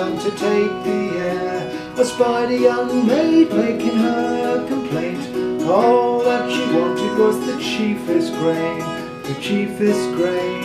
to take the air. A young maid making her complaint. All that she wanted was the chiefest grain, the chiefest grain.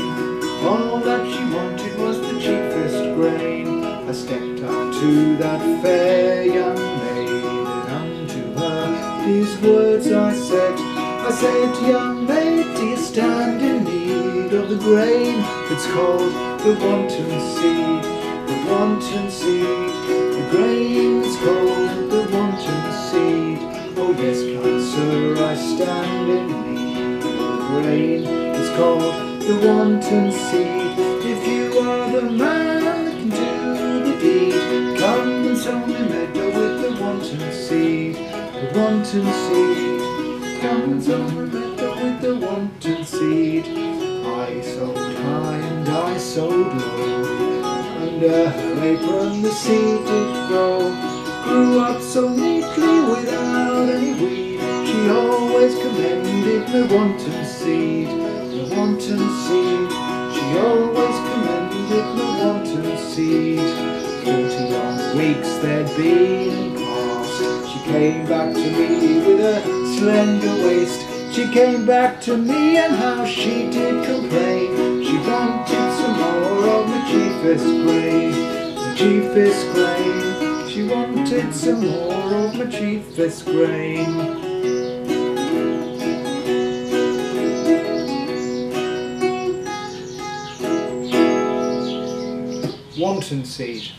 All that she wanted was the chiefest grain. I stepped up to that fair young maid, and unto her these words I said. I said, young maid, do you stand in need of the grain that's called the wanton seed, the wanton seed, the grain is called the wanton seed. Oh yes, kind sir, I stand in need the grain is called the wanton seed. If you are the man that can do the deed, come and sow me meadow with the wanton seed, the wanton seed. Come and sow me meadow with the wanton seed. I sowed high and I sowed low. Under her apron the seed did grow. Grew up so neatly without any weed. She always commended the wanton seed, the wanton seed. She always commended the wanton seed. Forty long weeks there'd been past. She came back to me with a slender waist. She came back to me and how she did complain. She wanted chiefest grain, the chiefest grain. She wanted some more of my chiefest grain. Wanton seed.